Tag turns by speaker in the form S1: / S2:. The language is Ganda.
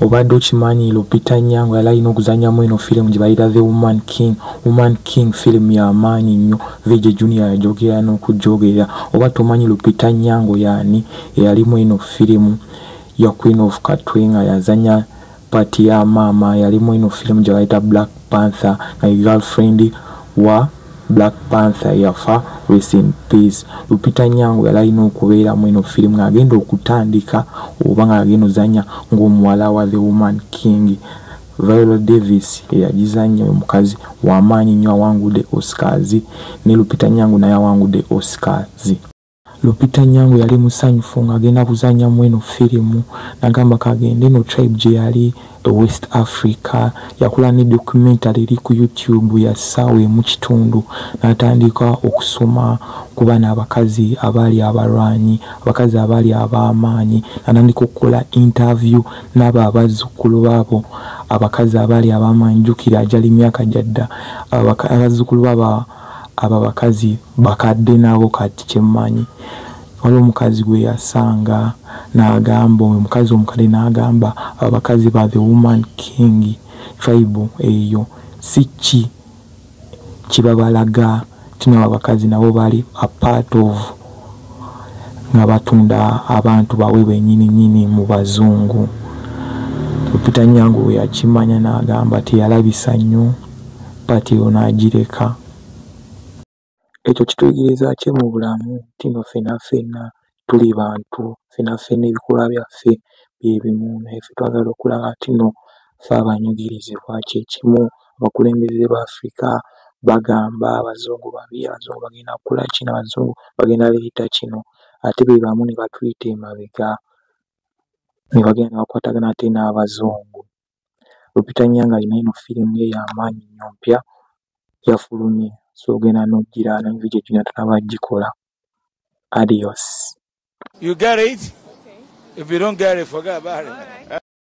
S1: obadde okimanyi lupita nyango yali alina okuzanyamu eno firimu gye bayita the woman king woman king firimu yamaanyi nnyo vege junior yajogera n'okujogera. Oba tomanyi lupita nyango yaani eyalimu eno firimu ya queen of katwe nga yazanya pati ya maama yalimu eno firimu gye bayita black panther nga girlfriend wa black panther yafa rest in peace. Lupita nyango yali alina okubeeramu eno firimu ng'agenda okutandika oba ng'agenda ozanya ng'omuwala wa the woman king. Viola davis eyagizanya omukazi wamaanyi nnyo awangudde oscars ne lupita nyango naye awangudde oscars lupita nyango yali musanyufu ng'agenda kuzanyamu eno firimu nagamba kagende eno tribe gye yali west africa. Yakola ne documentary eri ku youtube ya ssaawa emu kitundu. N'atandika okusoma ku bana abakazi abaali abalwanyi abakazi abaali ab'amaanyi n'atandika okukola interview n'abo abazzukulu baabo abakazi abaali ab'amaanyi jjukira ajali myaka gyadda abazzukulu baabo abo abakazi bakadde nabo kati kyemmanyi waliwo omukazi gwe yasanga n'agamba omukazi omukadde n'agamba abakazi ba the woman king tribe eyo si ki kibabalaga tino abakazi nabo bali apart of nga batunda abantu bawe bennyini nnyini mu bazungu. Lupita nyango we yakimanya n'agamba teyalabisa nnyo pati eyo n'agireka ekyo kitegeeza ki mu bulamu? Tino ffenna ffenna tuli bantu ffenna ffenna ebikolwa byaffe bye bimu. Naye ffe twagala okulaba tino ffe abanyigirizibwa kye kimu abakulembeze ba africa bagamba abazungu babi abazungu bagenda kukola kino abazungu bagenda leeta kino. Ate be bamu ne batuyita emabega ne bagenda ne bakwatagana ate n'abazungu. Lupita nyango alina eno firimu ye y'amaanyi nnyo mpya yafulumye so ogenda n'ogiraba naye vidiyo gino tanaba gikola adios
S2: You get it? If you don't get it, forget about it.